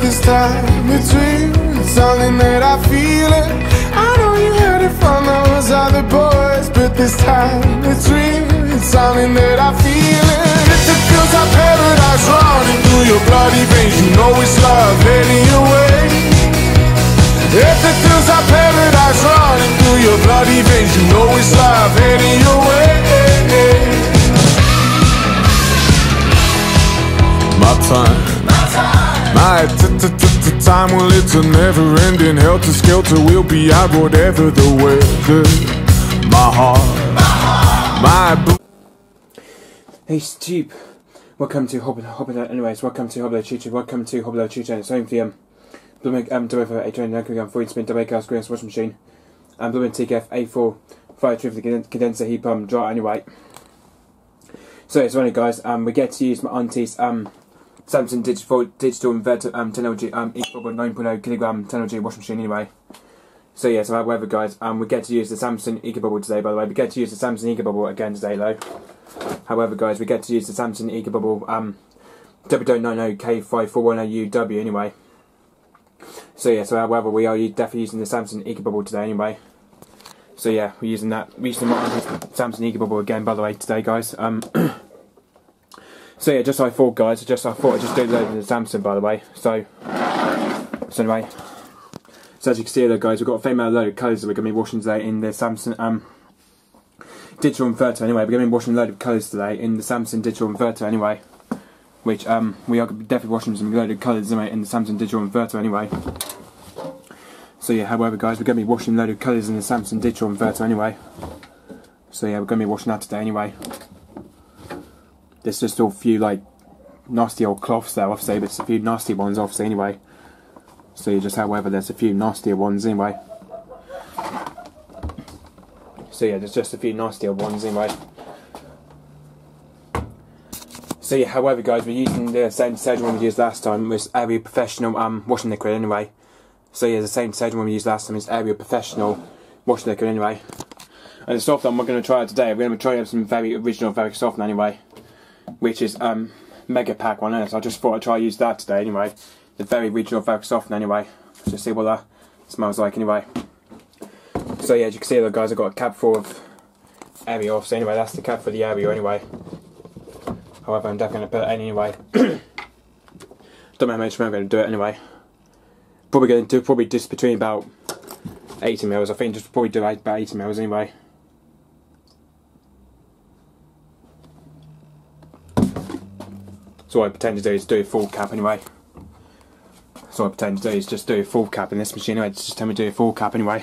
this time real. It's something that I feel it. I know you heard it from those other boys, but this time it's real. It's something that I feel it. If it feels like paradise running through your bloody veins, you know it's love your way. If it feels like paradise running through your bloody veins, you know it's love your way. My time. My time, well, it's a never ending helter skelter. We'll be out whatever the weather. My heart, my Hey Steve, welcome to Hobbit. Hobbit. Anyways, welcome to Hobbit Tutor. Welcome to Hobbit Tutor. It's home for you. Blomberg um, for a train. Now going for spin double cast green washing machine. And Blomberg TKF A4 fire the condenser heat pump dry anyway. So it's funny guys. Um, we get to use my auntie's um Samsung digital digital inverter um technology um equal 9.0 kilogram technology washing machine anyway. So yeah, so however guys, um we get to use the Samsung EcoBubble today by the way. We get to use the Samsung EcoBubble again today though. However guys, we get to use the Samsung EcoBubble um W90K5410UW anyway. So yeah, so however we are definitely using the Samsung EcoBubble today anyway. So yeah, we're using that we're using the Samsung EcoBubble again by the way today guys. Um So yeah, just I thought, guys. I just I thought I'd just do load in the Samsung, by the way. So, so anyway, so as you can see there, guys, we've got a of load of colours that we're going to be washing today in the Samsung um digital inverter. Anyway, we're going to be washing a load of colours today in the Samsung digital inverter. Anyway, which um we are definitely washing some load of colours in the Samsung digital inverter. Anyway. So yeah, however, guys, we're going to be washing a load of colours in the Samsung digital inverter anyway. So yeah, we're going to be washing that today anyway there's just a few like nasty old cloths there obviously but it's a few nasty ones obviously anyway. So you just however there's a few nastier ones anyway. So yeah there's just a few nastier ones anyway. So yeah however guys we're using the same detergent we used last time was Ariel Professional um, washing liquid anyway. So yeah the same detergent we used last time is Ariel Professional washing liquid anyway. And the soft I'm going to try it today. We're going to try some Fairy original, very soft anyway which is um, Mega Pack one, so I just thought I'd try use that today anyway. The Fairy regional focus off anyway. Just see what that smells like anyway. So yeah, as you can see, the guys, I've got a cap full of Ariel. So anyway, that's the cap for the Ariel anyway. However, I'm definitely going to put it in anyway. Don't know how much I'm going to do it anyway. Probably going to do probably just between about 80 mils. I think just probably do about 80 mils anyway. So what I pretend to do is do a full cap anyway. So what I pretend to do is just do a full cap in this machine anyway, just tell me to do a full cap anyway.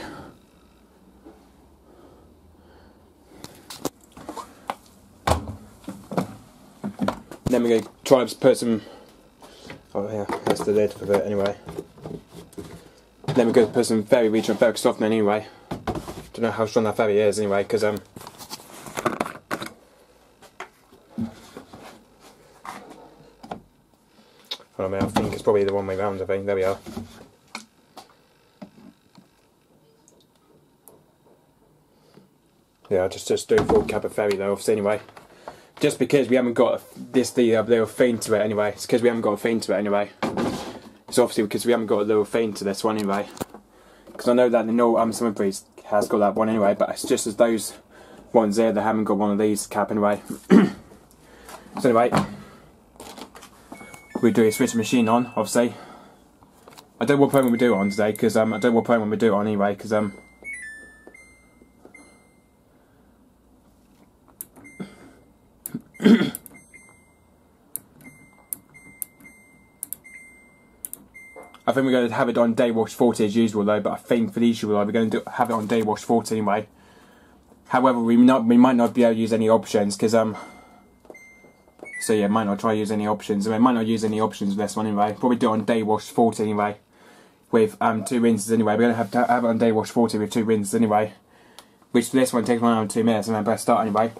Then going to try to put some, oh yeah, that's the lid for it anyway. Then going to put some Fairy regional focus softener anyway. Don't know how strong that Fairy is anyway, because um, I mean, I think it's probably the one way round, I think. There we are. Yeah, just just do full cap of Fairy though, obviously, anyway. Just because we haven't got this the uh, little thing to it anyway. It's because we haven't got a thing to it anyway. It's obviously because we haven't got a little thing to this one anyway. Because I know that the no um Summer Breeze has got that one anyway, but it's just as those ones there that haven't got one of these cap anyway. so anyway we do a switch the machine on, obviously. I don't know what program we do it on today, because um, I don't know what program we do it on anyway, because um, I think we're going to have it on day wash 40 as usual though, but I think for the usual we're going to do, have it on day wash 40 anyway. However, we, not, we might not be able to use any options because um, so yeah, might not try use any options. I mean, might not use any options with this one anyway. Probably do it on day wash 40 anyway. With um, two rinses anyway. We're going to have to have it on day wash 40 with two rinses anyway. Which this one takes around two minutes and then press start anyway.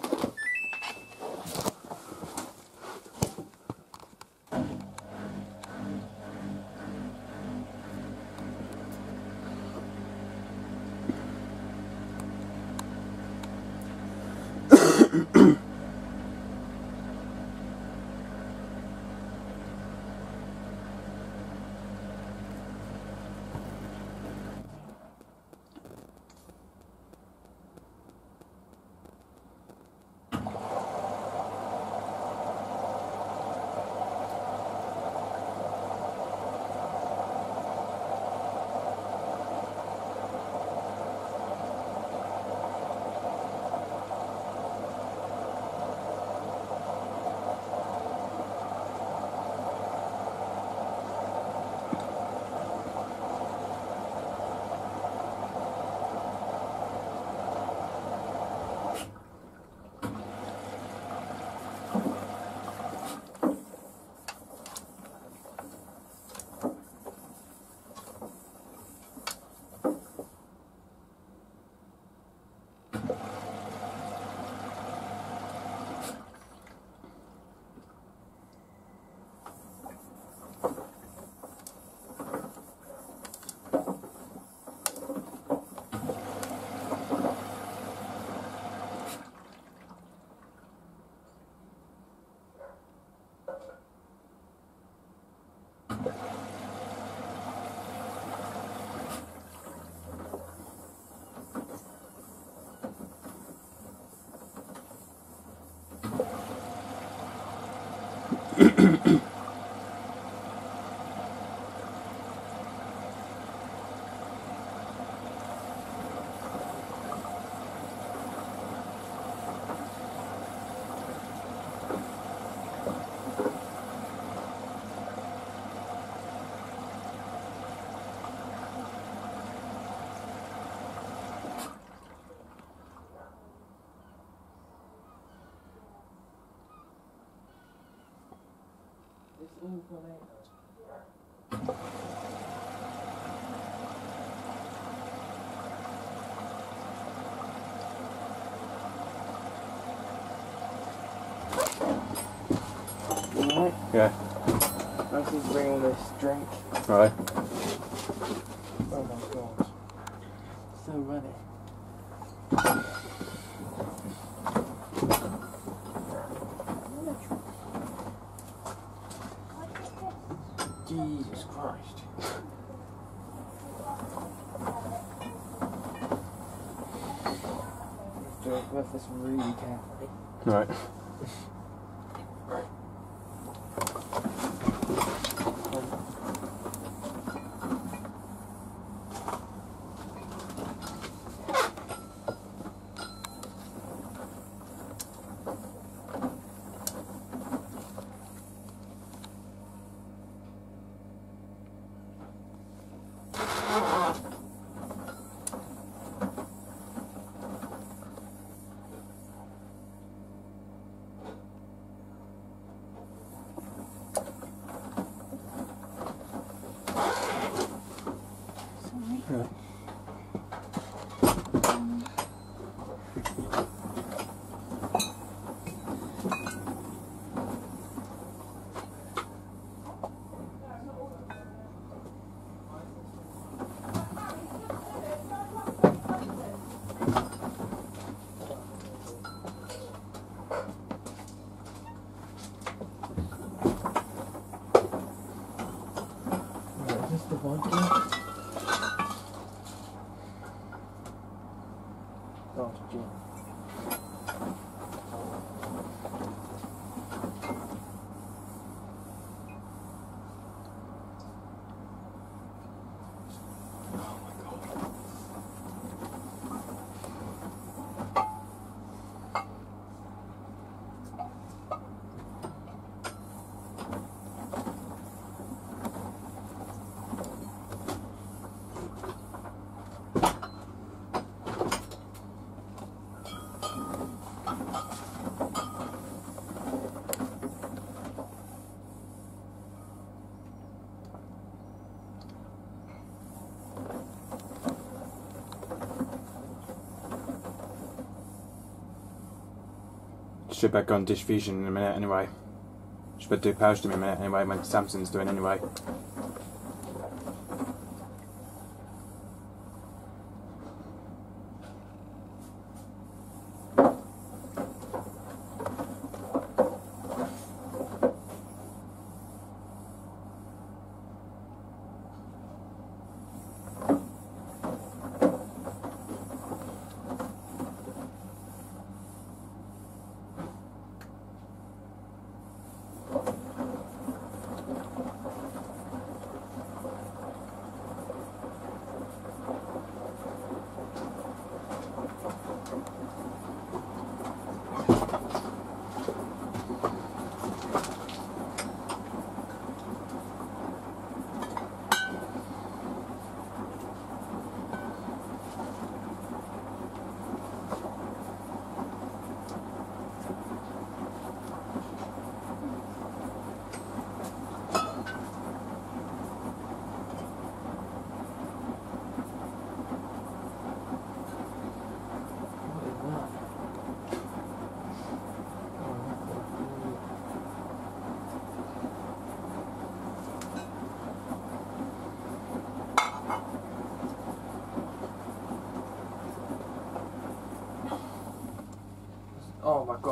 Mm-hmm. Alright, Yeah. I just need to bring this drink. Right. Should go on Dish Fusion in a minute anyway. Should do Stream in a minute anyway when Samsung's doing anyway.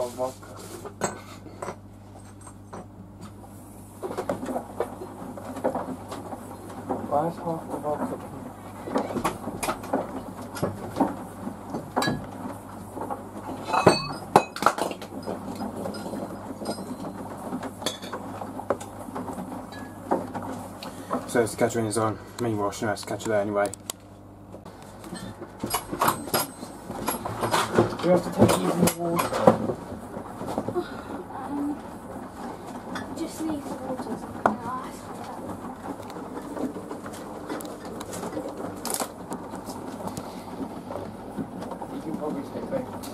Oh vodka. Why is half the vodka? So own main wash, and that's the catcher there anyway. You have to take these in the water? Um, just leave the waters. No, I You can probably take both.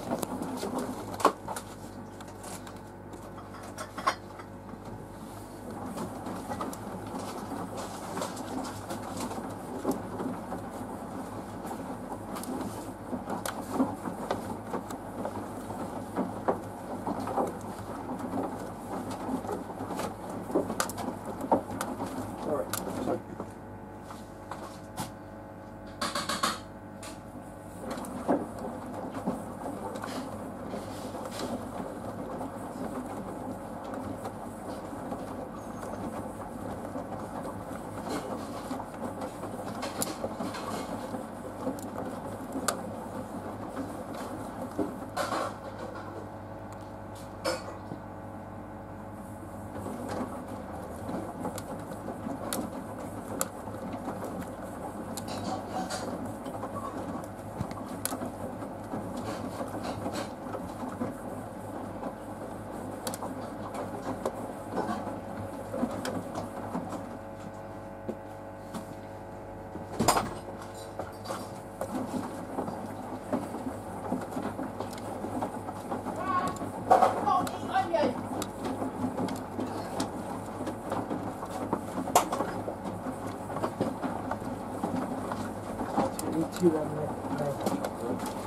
me two on the milk chocolate.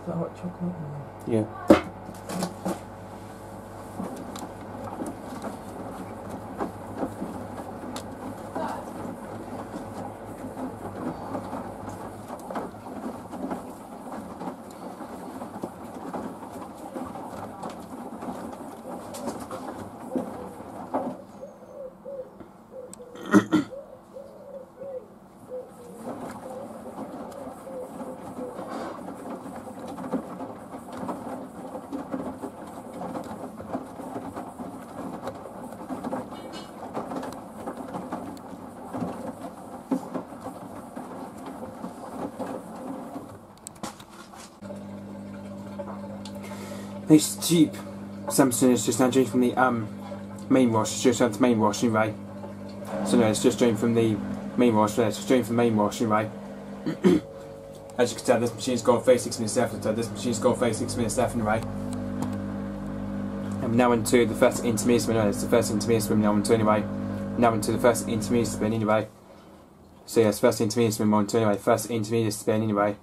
Is that hot chocolate? Yeah. This cheap Samsung is just now doing from the um main wash, it's just down to main wash anyway. So no, it's just doing from the main wash, no, it's just doing from the main wash anyway. As you can tell, this machine's gone 36 minutes left, so this machine's gone 36 minutes left anyway. I'm now into the first intermediate spin, no, it's the first intermediate spin now into anyway. Now into the first intermediate spin anyway. So yes, first intermediate spin on to anyway, first intermediate spin anyway.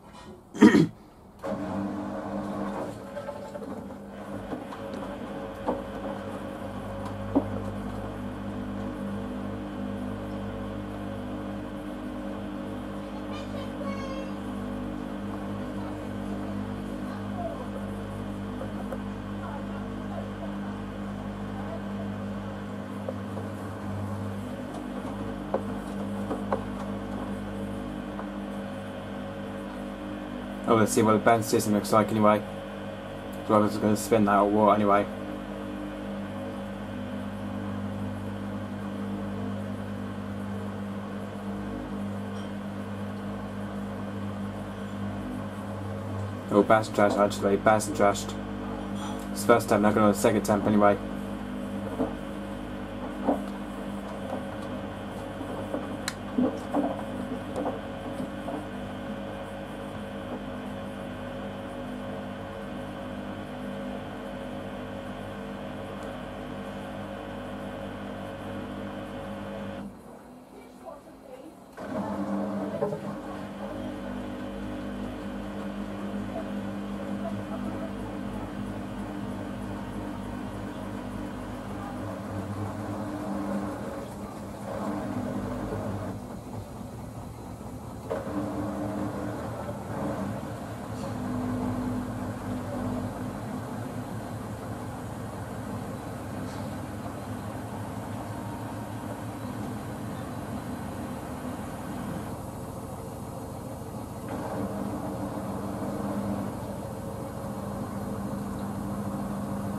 Oh, let's see what the band system looks like anyway. So I was going to spin that or what anyway. Oh, bass and actually, bass trashed. It's the first time, not going to the second temp anyway.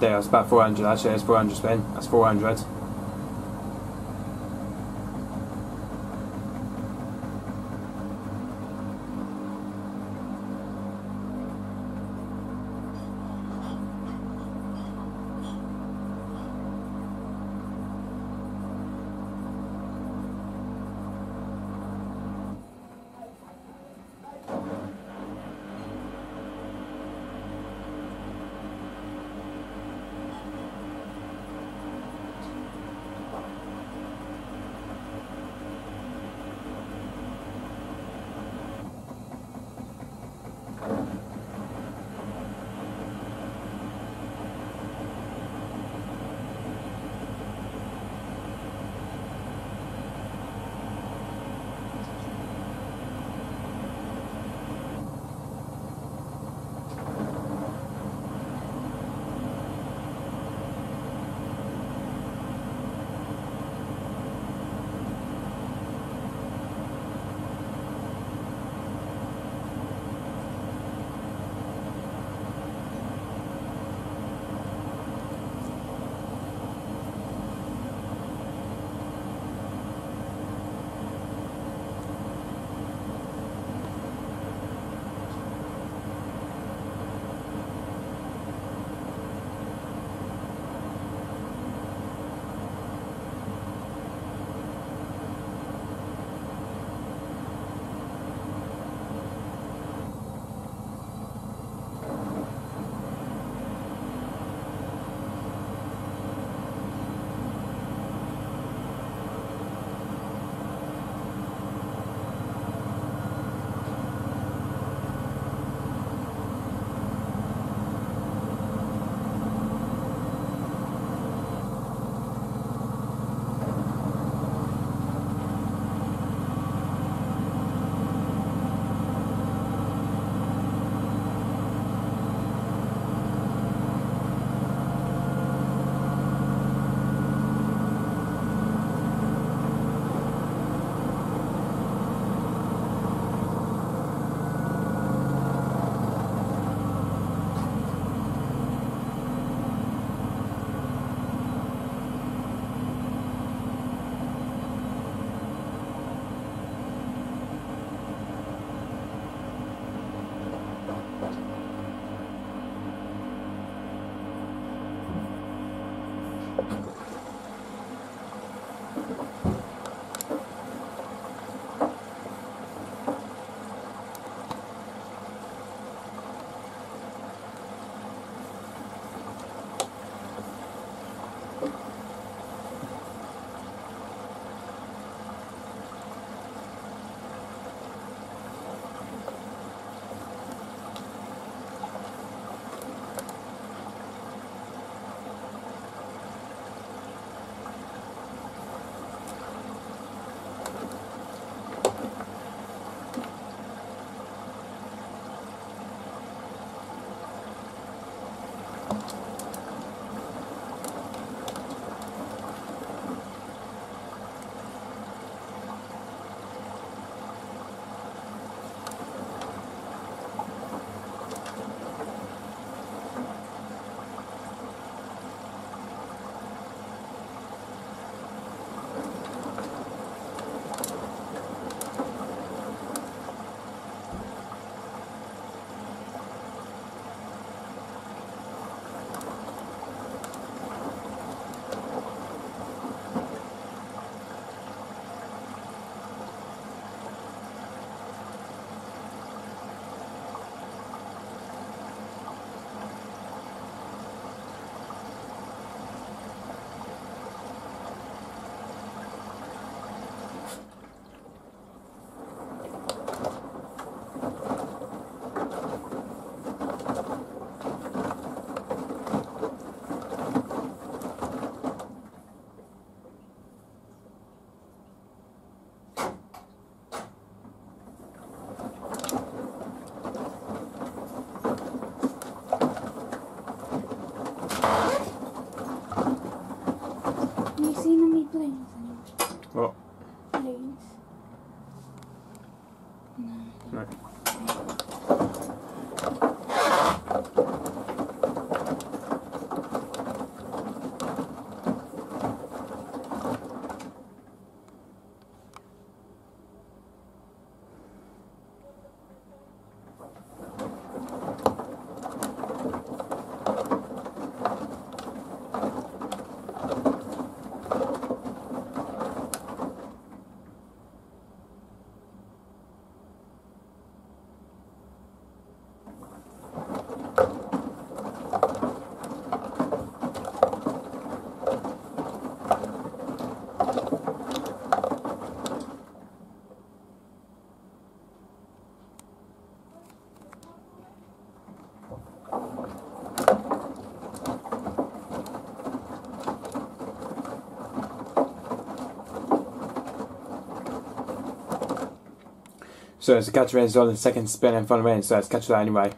There, that's about 400 actually, that's 400 spin, that's 400. So it's a catch range on the second spin and final range, so let's catch that anyway.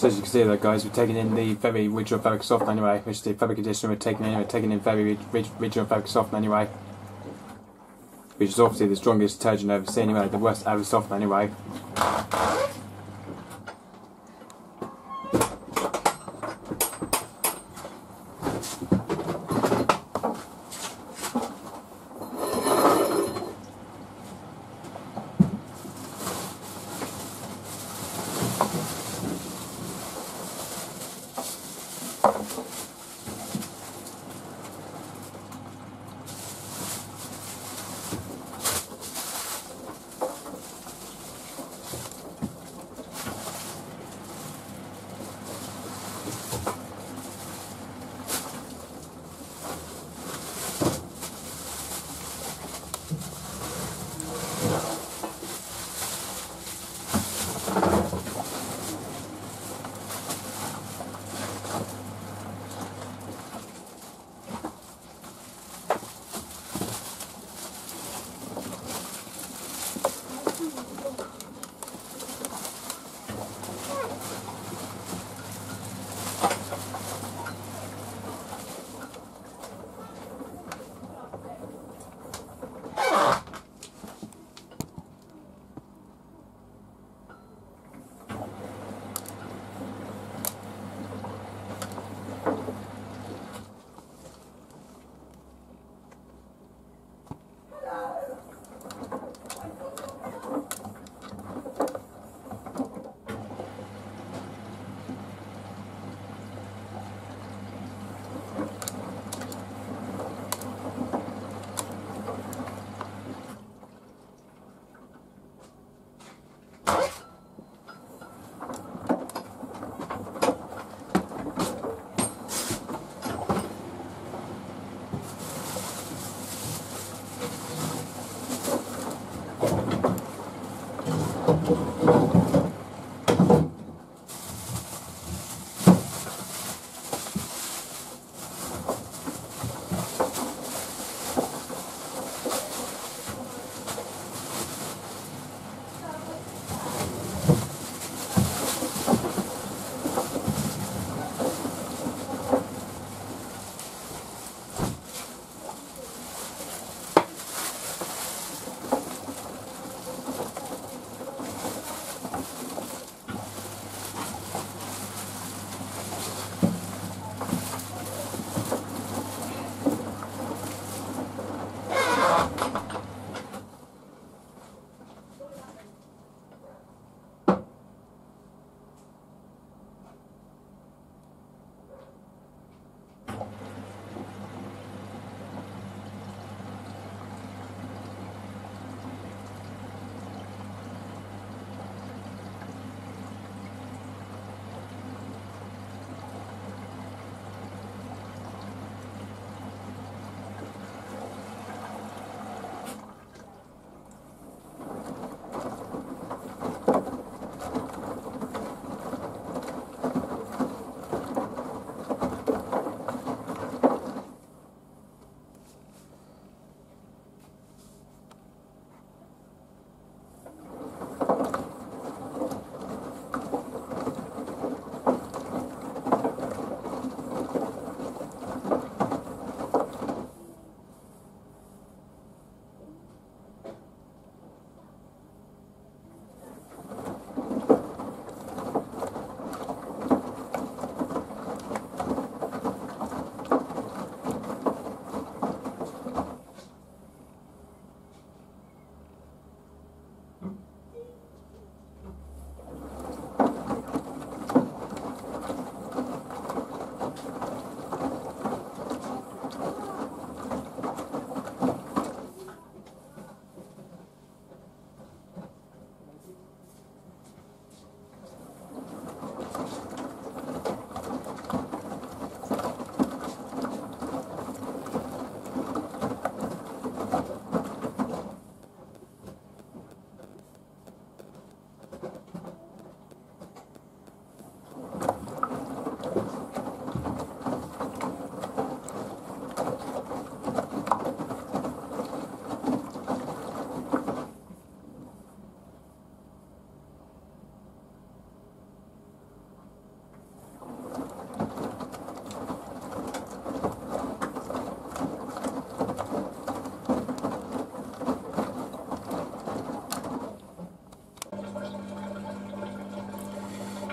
So as you can see there guys, we're taking in the Fairy original fabric soft anyway, which is the fabric conditioner we're taking in, we're taking in Fairy ri- original fabric soft anyway. Which is obviously the strongest detergent I've ever seen anyway, the worst ever soft anyway.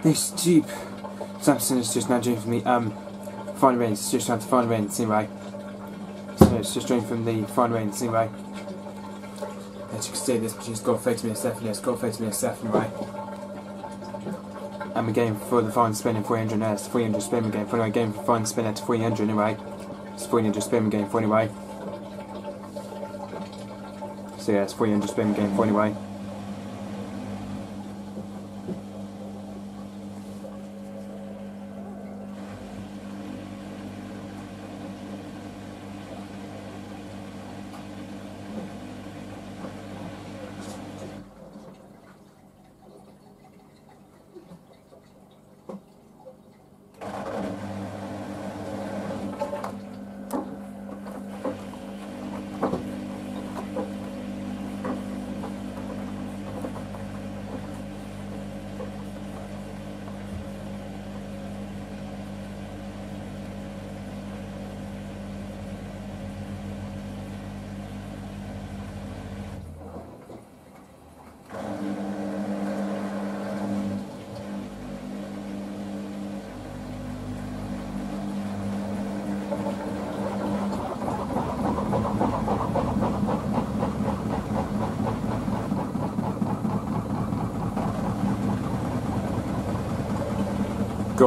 It's cheap. Samsung is just now doing from the um fine range. It's just trying to find range anyway. So it's just doing from the fine range anyway. As you can see, this machine's got 30 minutes left. Yeah, it's got 30 minutes left anyway. And we're going for the fine spin in 300 now. It's 300 spin we're going for anyway. Going for fine spin at 300 anyway. It's 300 spin we're going for anyway. So yeah, it's 300 spin we're going for anyway.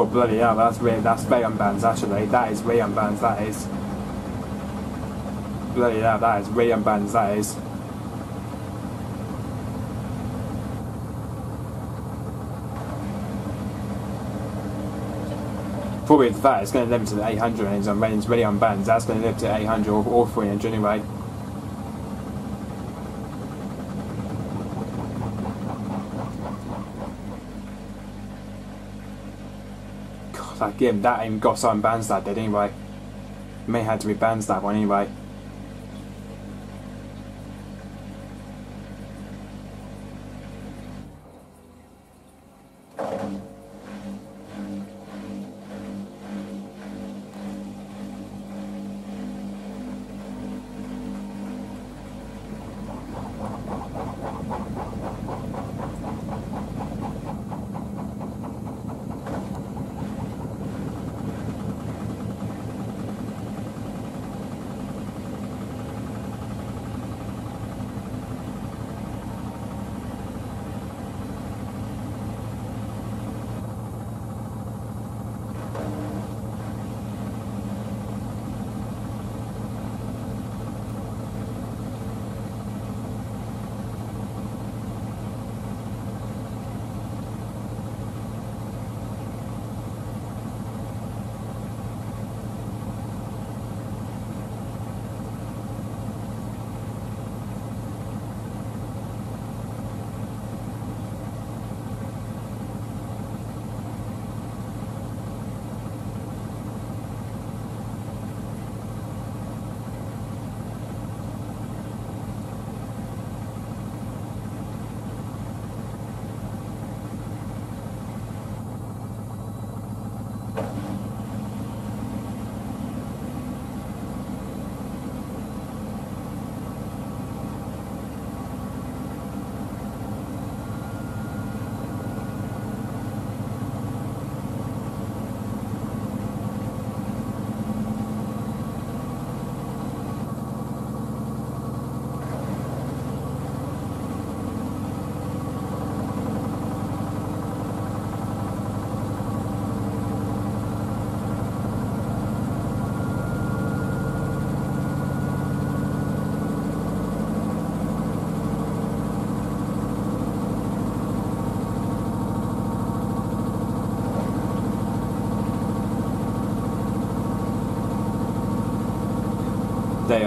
God bloody hell, that's really, that's Rayon bands actually. That is Rayon bands, that is. Bloody hell, that is Rayon bands, that is. Probably the fact it's going to limit to the 800 range on Rayon bands, that's going to limit to 800 or, or 300 anyway. God, that game, that even got some bands that did anyway. May had to be bands that one anyway.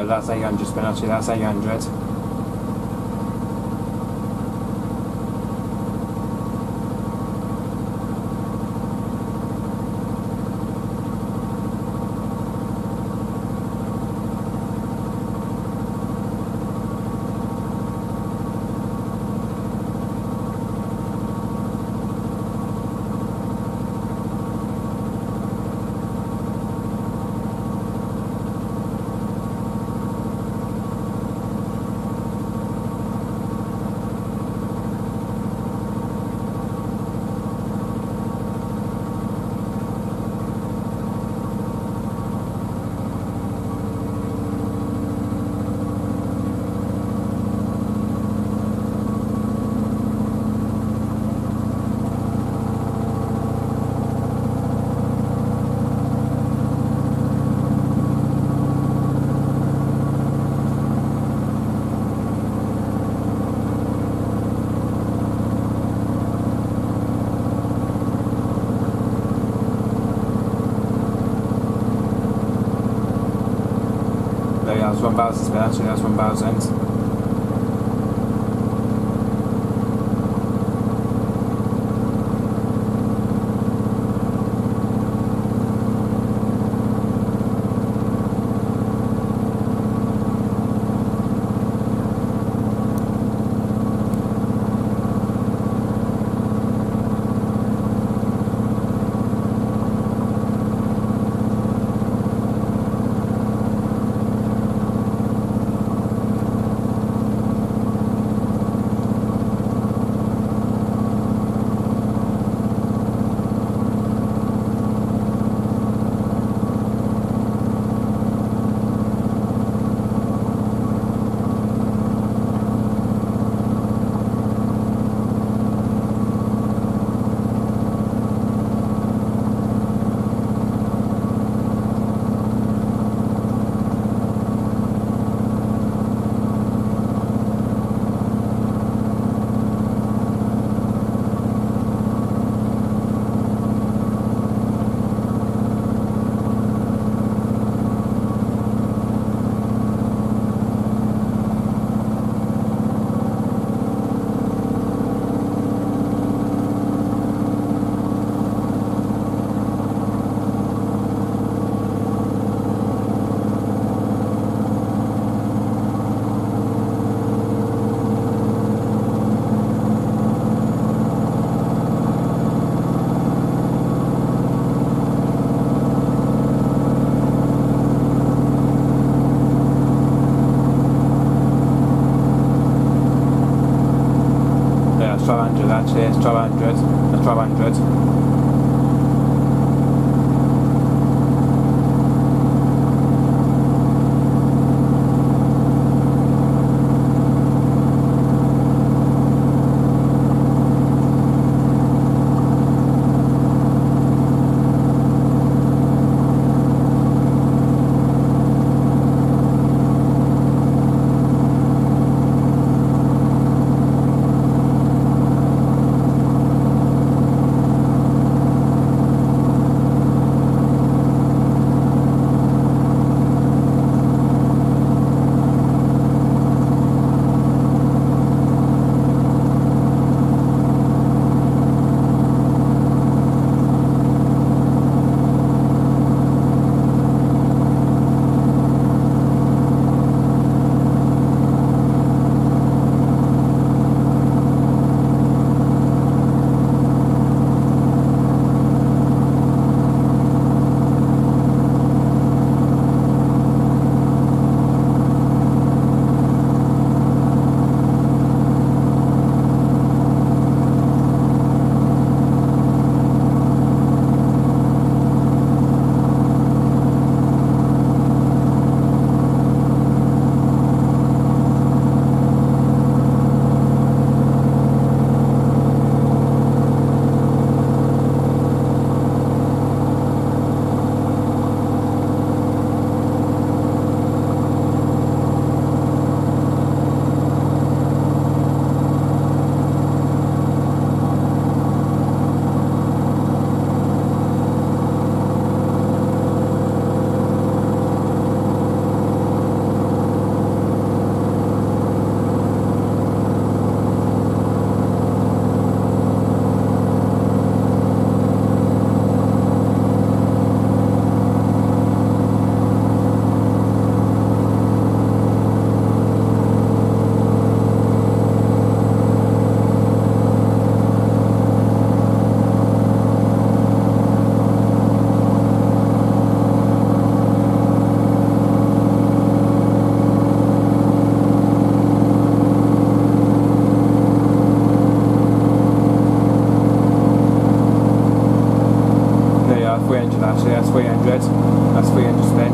There, that's 800 spin actually, that's 800. Was 1,000 spin, actually, that's 1,000. Yeah, 1200, 1200. There 300 actually, that's 300. That's 300 spin.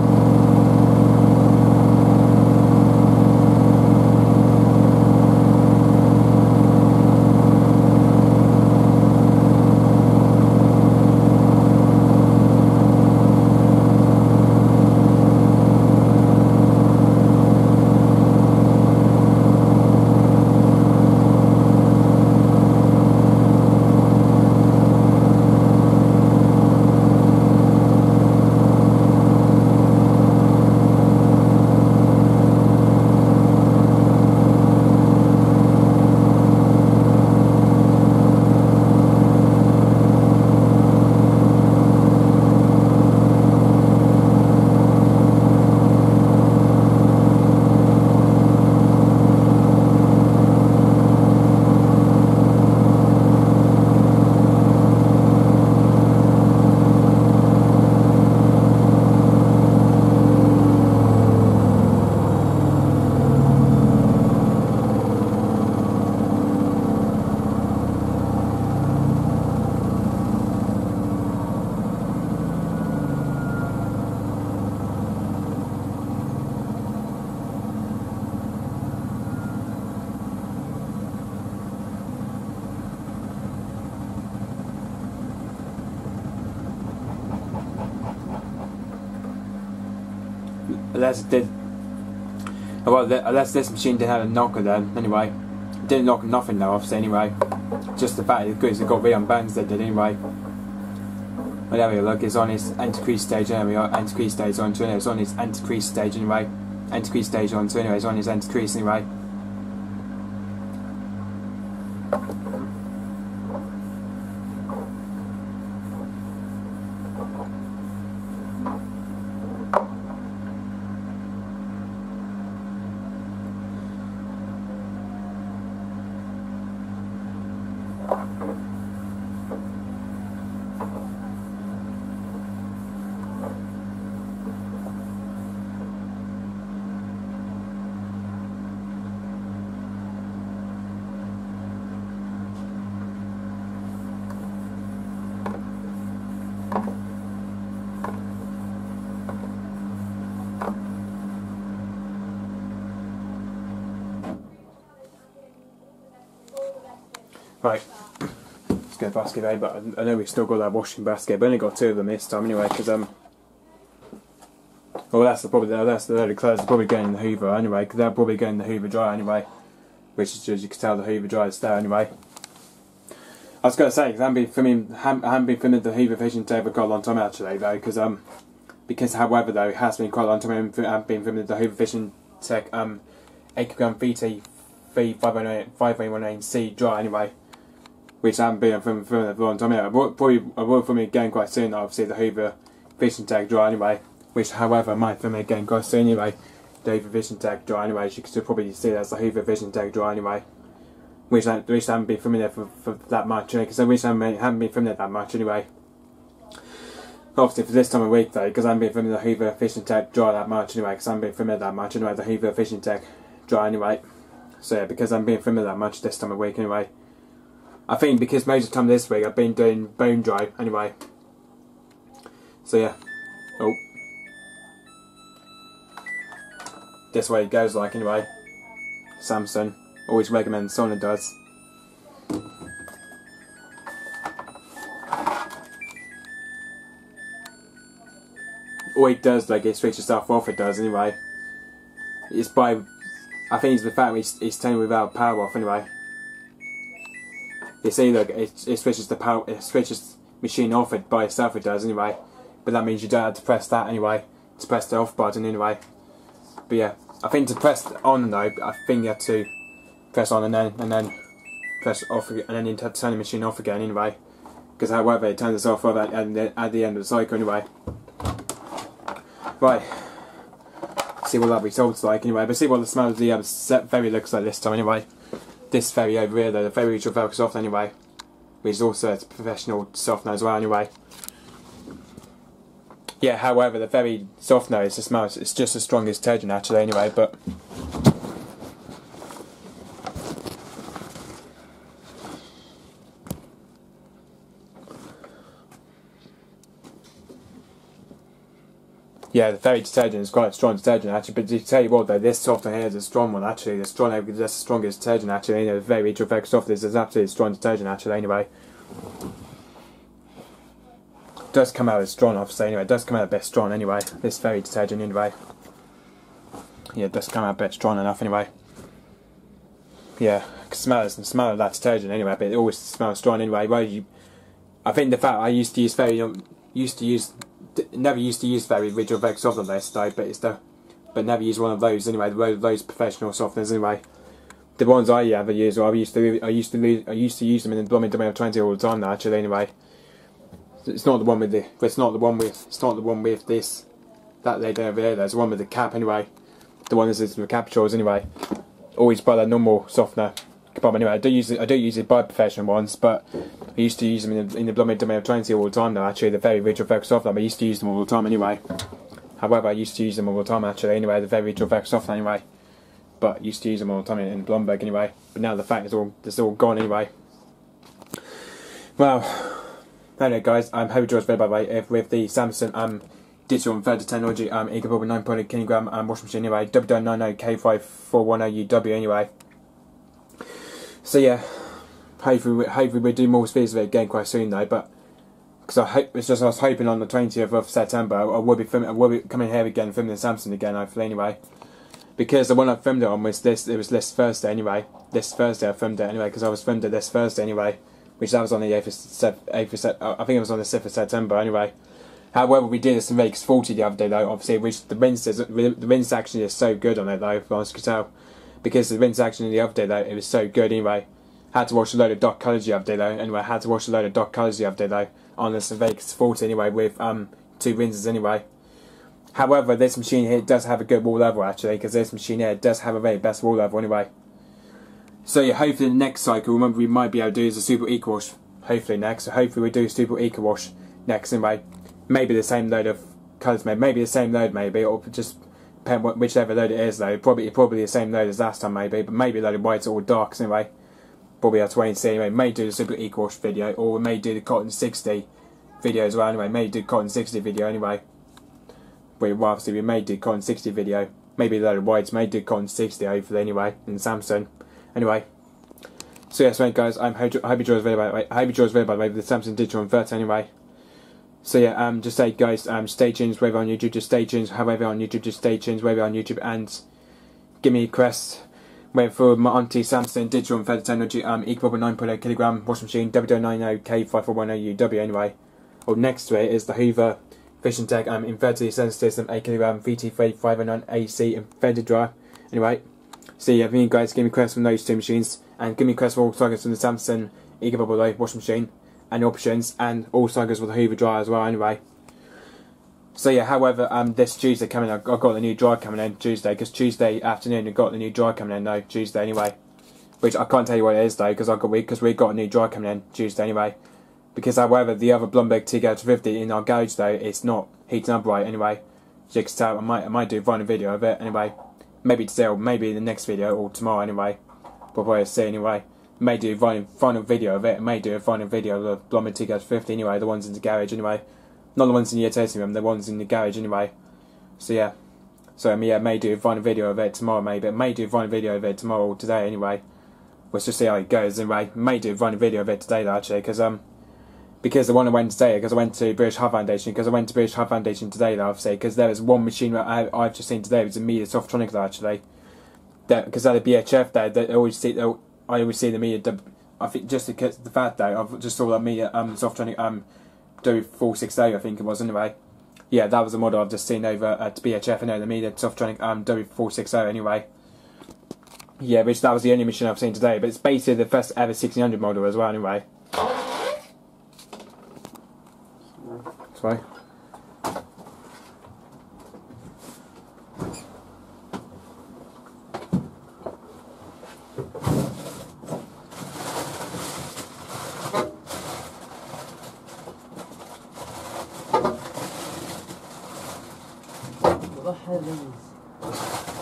Unless it did. Well, unless this machine didn't have a knocker then, anyway. Didn't knock nothing though, obviously, anyway. Just the fact that it got real bands that did anyway. Whatever, you look, it's on its anti-crease stage anyway, anti-crease stage on to anyway, it's on its anti-crease stage anyway. Anti-crease stage on to anyway, it's on its anti-crease anyway. Right, basket A, but I I know we've still got that washing basket, but only got two of them this time anyway, because, um, well, that's the probably that's the of clothes probably going in the Hoover anyway, because they're probably going in the Hoover dryer anyway, which is as you can tell the Hoover dryer is there anyway. I was going to say, because I haven't been filming, haven't, haven't been filming the Hoover Vision Tech for quite a long time actually though, because um, because however though it has been quite a long time I haven't been filming the Hoover Vision Tech um, 8 gram VT V518C dry anyway which haven't been from for a long time. Yeah, I probably I will film it again quite soon. Obviously, the Hoover Vision Tech dry anyway, which, however, might film it again quite soon anyway. The Hoover Vision Tech dry anyway. As you can still probably see that as the Hoover Vision Tech dry anyway. Which I, which haven't been filming it for, for that much, anyway, because I wish I haven't, been filming it that much anyway. Obviously, for this time of week though, because I haven't been filming the Hoover Vision Tech dry that much anyway, because I haven't been it that much anyway. The Hoover Vision Tech dry anyway. So yeah, because I'm being filming that much this time of week anyway. I think because most of the time this week I've been doing bone dry anyway. So yeah. Oh. This way it goes like anyway. Samsung. Always recommend Sona does. All it does like it switches stuff off it does anyway. It's by I think it's the fact it's, it's turning without power off anyway. You see, look, it, it switches the power, it switches machine off it by itself. It does anyway, but that means you don't have to press that anyway to press the off button anyway. But yeah, I think to press on though, I think you have to press on and then and then press off and then you have to turn the machine off again anyway. Because however, it turns itself off at, at, the, at the end of the cycle anyway. Right. See what that results like anyway, but see what the smell of the um, set very looks like this time anyway this Fairy over here though, the Fairy which will soft anyway, which is also a professional softener as well anyway. Yeah, however, the Fairy softener is the smell, it's just as strong as detergent actually anyway, but Yeah, the fairy detergent is quite a strong detergent actually, but to tell you what though, this softener here is a strong one actually. The strong, that's the strongest detergent actually. You know, the Fairy Hydrofac soft is absolutely strong detergent actually. Anyway, it does come out as strong, obviously. Anyway, it does come out a bit strong anyway. This Fairy detergent anyway. Yeah, it does come out a bit strong enough anyway. Yeah, can smell it and smell of that detergent anyway, but it always smells strong anyway. Well, you, I think the fact I used to use very um, used to use never used to use very rigid Vex softener list though, but it's the but never use one of those anyway. Those, those professional softeners anyway. The ones I ever use, or I used to, I used to, I used to use them in the blooming domain of twenty all the time now. Actually, anyway, it's not the one with the, it's not the one with, it's not the one with this that lady over there. There's the one with the cap anyway. The one that's the capsules anyway. Always buy that normal softener. But anyway, I do use it. I do use it by professional ones, but I used to use them in the, in the blooming domain of 20 all the time though, actually, they're very visual effects off them. I used to use them all the time anyway. However, I used to use them all the time actually, anyway, they're very visual effects off anyway. But I used to use them all the time in, in anyway. But now the fact is all, it's all gone anyway. Well, anyway guys, I'm enjoyed this video by the way, if, with the Samsung um, Digital Inverter technology um, Eco 9.8 kilogram um, washing machine anyway, W90K5410UW anyway. So yeah, hopefully, hopefully we'll do more videos of it again quite soon though. But because I hope it's just I was hoping on the twentieth of September I will be filming, I will be coming here again filming the Samsung again. Hopefully anyway, because the one I filmed it on was this. It was this Thursday anyway. This Thursday I filmed it anyway because I was filmed it this Thursday anyway, which that was on the eighth of, Sep- eighth of uh, I think it was on the fifth of September anyway. However, we did this in Vegas 40 the other day though. Obviously, which the rinse is, the rinse action is so good on it though, as you can tell, because the rinse action the other day though it was so good anyway. Had to watch a load of Dark Colours the other day though. Anyway, had to watch a load of Dark Colours the other day though on the Vegas 40 anyway with um two rinses anyway. However, this machine here does have a good wall level actually, because this machine here does have a very best wall level anyway. So yeah, hopefully the next cycle, remember we might be able to do is a super eco wash. Hopefully next, so hopefully we do super eco wash next anyway. Maybe the same load of colours, maybe maybe the same load maybe, or just depend what whichever load it is though. Probably probably the same load as last time maybe, but maybe a load of whites or darks anyway. Probably have to wait and see anyway. May do the super wash video, or we may do the cotton 60 video as well anyway. May do cotton 60 video anyway. We well, obviously we may do cotton 60 video. Maybe a load of whites, may do cotton 60 hopefully anyway in Samsung. Anyway. So yes, right guys, I'm hope, you enjoyed this video by the way. I hope you enjoyed this video by the way the Samsung Digital Inverter anyway. So yeah, um, just say guys, um, stay tuned, whether on YouTube, just stay tuned, however on YouTube, just stay tuned, whether on YouTube, and give me a request. Waiting for my auntie Samsung Digital Inverter Technology, um, equal 9.8 kilogram washing machine, W90K5410UW anyway. Or next to it is the Hoover Vision Tech um, Inverter Sensor System 8 kilogram VT3509 AC inverted dryer. Anyway, so yeah, if you guys give me a requests from those two machines, and give me a requests for all targets from the Samsung Eco washing machine and options and also goes with the Hoover dryer as well anyway. So yeah, however, um, this Tuesday coming, I've got the new dryer coming in Tuesday because Tuesday afternoon I've got the new dryer coming in though Tuesday anyway, which I can't tell you what it is though because I got we because we got a new dryer coming in Tuesday anyway. Because however, the other Blomberg TK50 in our garage though, it's not heating up right anyway. As you can tell, I might I might do a final video of it anyway. Maybe today or maybe in the next video or tomorrow anyway. But we'll see anyway may do a final, final video of it. I may do a final video of the Blomberg TK50 anyway, the ones in the garage anyway. Not the ones in the tasting room, the ones in the garage anyway. So yeah. So um, yeah, I may do a final video of it tomorrow maybe. May do a final video of it tomorrow or today anyway. Let's just see how it goes anyway. May do a final video of it today though actually, because um, because the one I went today, because I went to British Heart Foundation, because I went to British Heart Foundation today though, I've because there was one machine I, I've just seen today, it was a Miele Softronic though actually. Because at the BHF there, they always see, I always see the Miele. I think just because the fact that I've just saw that Miele um Softronic um do four six eight I think it was anyway. Yeah, that was a model I've just seen over at BHF and I know the Miele Softronic um W four six zero anyway. Yeah, which that was the only machine I've seen today, but it's basically the first ever sixteen hundred model as well anyway. Sorry. What the hell is...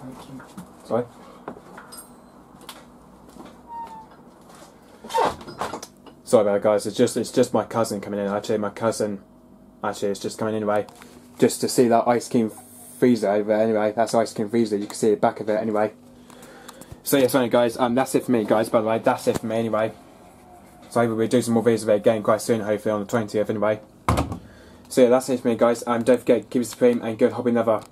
Thank you. Sorry. Sorry about that, guys. It's just it's just my cousin coming in. Actually, my cousin actually it's just coming in anyway, just to see that ice cream freezer over there. Anyway, that's ice cream freezer. You can see the back of it anyway. So yeah, sorry guys. Um, that's it for me, guys. By the way, that's it for me anyway. So we'll do some more videos of it again quite soon. Hopefully on the twentieth anyway. So yeah, that's it for me, guys. Um, don't forget keep it supreme and good hobby never.